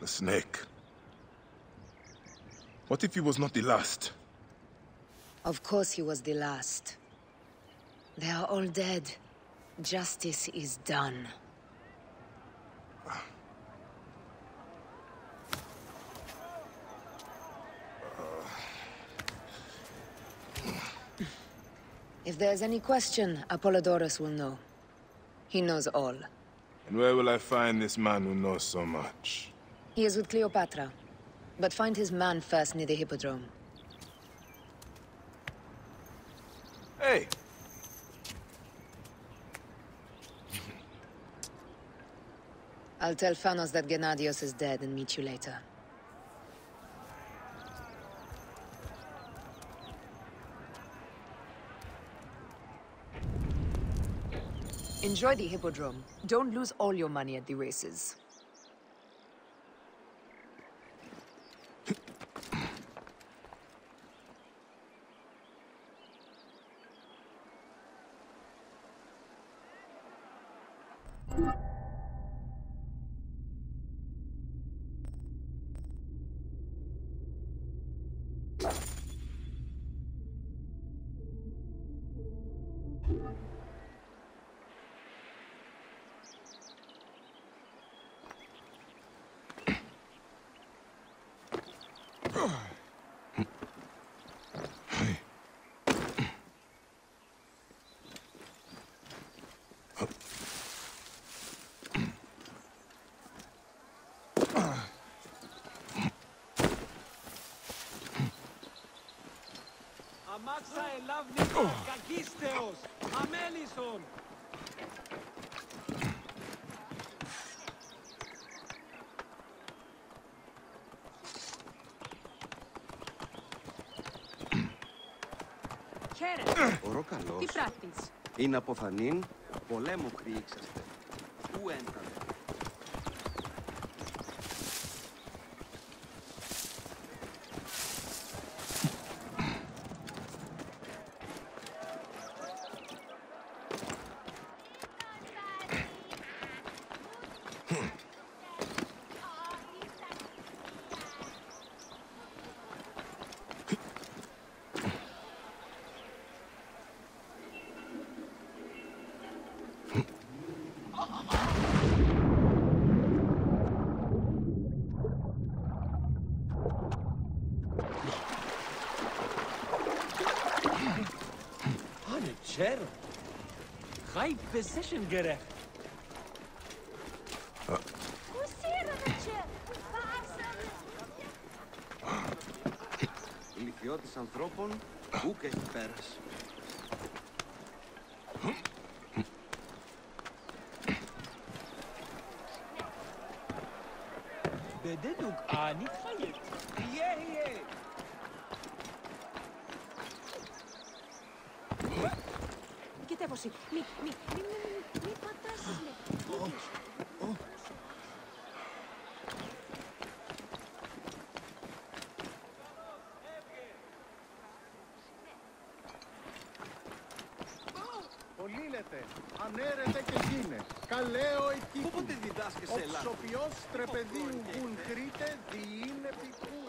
The snake. What if he was not the last? Of course he was the last. They are all dead. Justice is done. If there's any question, Apollodorus will know. He knows all. And where will I find this man who knows so much? He is with Cleopatra. But find his man first near the Hippodrome. Hey! I'll tell Phanos that Gennadios is dead and meet you later. Enjoy the Hippodrome. Don't lose all your money at the races. Αμάξα ελάβνητος, κακίστεος, αμέλισσον. Χαίρετε. Ο καλός. Τι πράττεις; Είναι αποφανήν, πολέμου χρήξαστε. Που ένταλε. ξέρω. High position gerek. Ηλικιώτης ανθρώπων, ούκ έχει πέρας. Bededuk anit hayet. Yeah, yeah. θέρμωση. Μη, μη, μη, μη, μη, μη πατάσεις με. Και γίνε. Καλέω εκεί. Πού πότε διδάσκεσαι Ελλάδα. Ο τρεπεδίου γουν κρίτε διήνε πικού.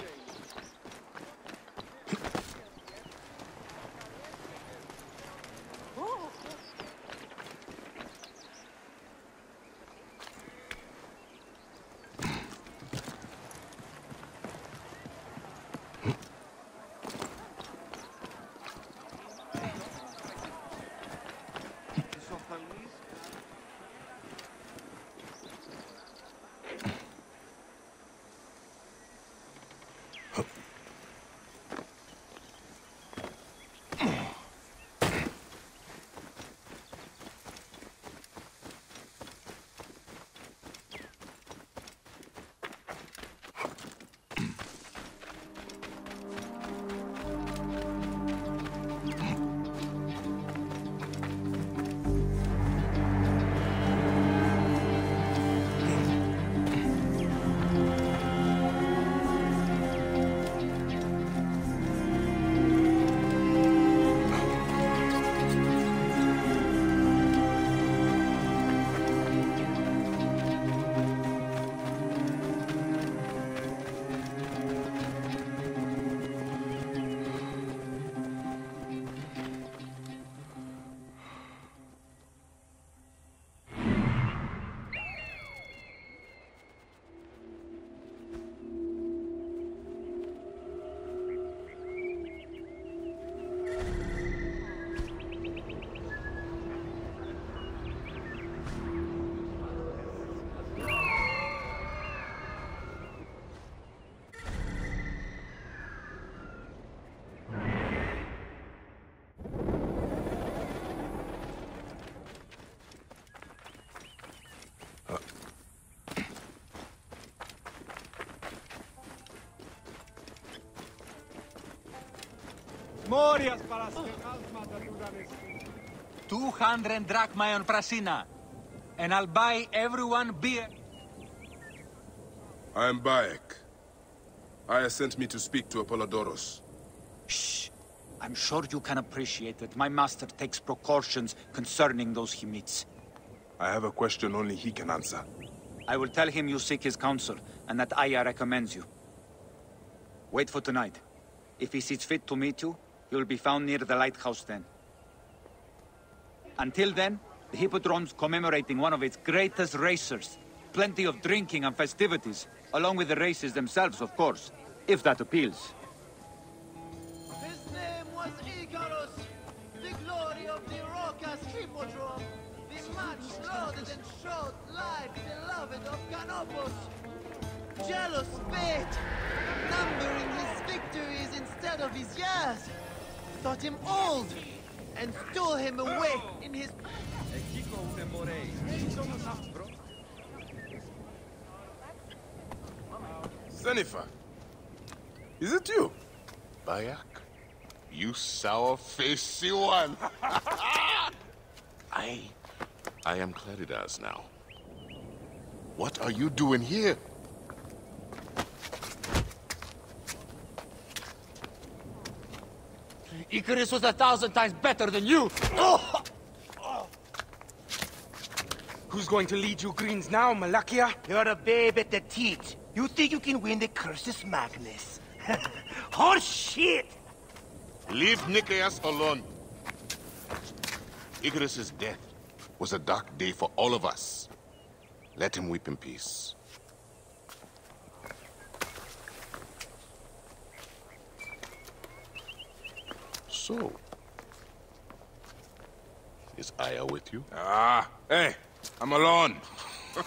Morias para Stekalsma Two hundred drachma on Prasina. And I'll buy everyone beer. I am Bayek. Aya sent me to speak to Apollodorus. Shh. I'm sure you can appreciate that my master takes precautions concerning those he meets. I have a question only he can answer. I will tell him you seek his counsel, and that Aya recommends you. Wait for tonight. If he sees fit to meet you, will be found near the lighthouse then. Until then, the Hippodrome's commemorating one of its greatest racers. Plenty of drinking and festivities, along with the races themselves, of course, if that appeals. His name was Icarus, the glory of the Rocas Hippodrome, the much lauded and showed life beloved of Canopus. Jealous fate, numbering his victories instead of his years, thought him old and stole him away in his Zenifa, is it you? Bayek, you sour-faced one. I... I am Claridas now. What are you doing here? Icarus was a thousand times better than you! Who's going to lead you greens now, Malakia? You're a babe at the teat. You think you can win the Cursus Magnus? Horse shit! Leave Nicaeus alone. Icarus's death was a dark day for all of us. Let him weep in peace. So, is Aya with you? Ah, hey, I'm alone.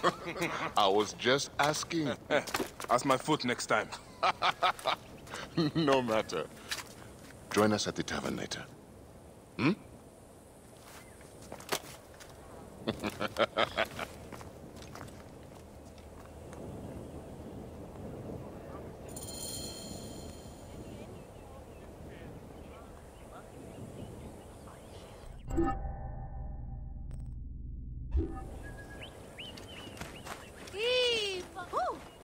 I was just asking. Ask my foot next time. no matter. Join us at the tavern later. Hmm?